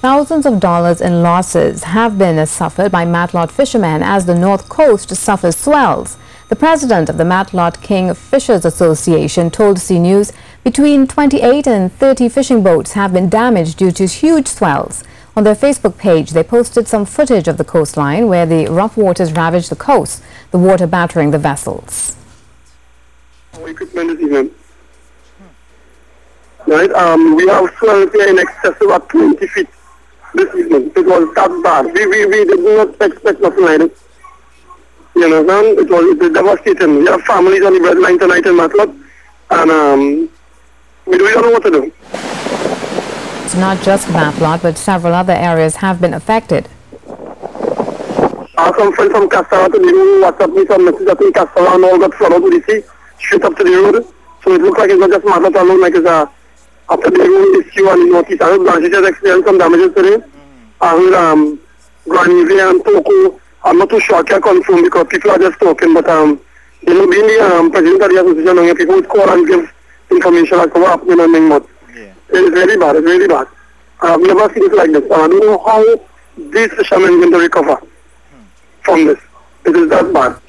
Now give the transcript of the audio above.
Thousands of dollars in losses have been suffered by Matelot fishermen as the North Coast suffers swells. The president of the Matelot King Fishers Association told CNews between 28 and 30 fishing boats have been damaged due to huge swells. On their Facebook page, they posted some footage of the coastline where the rough waters ravaged the coast, the water battering the vessels. even. Right, um, we have swells here in excess of about 20 feet this evening. It was that bad. We, we, we did not expect nothing like this. You understand? It was, it was devastating. We have families on the breadline tonight in Matelot, and um, we don't know what to do. It's not just Matelot, but several other areas have been affected. Uh, some friends from Castara to the road WhatsApp me some messages that in Castara and all got flooded to the sea, straight up to the road. So it looks like it's not just Matelot alone, like it's a after the road issue and the northeast. I heard Blanchard has experienced some damages today. I heard um, Grande Riviere and Toco. I'm not too sure, I can't confirm because people are just talking, but um, know, being the um, president of the association, and people would call and give information as to what on Mingmont. Yeah. It's very bad, it's really bad. I've never seen it like this. I don't know how this fishermen are going to recover from this. It is that bad.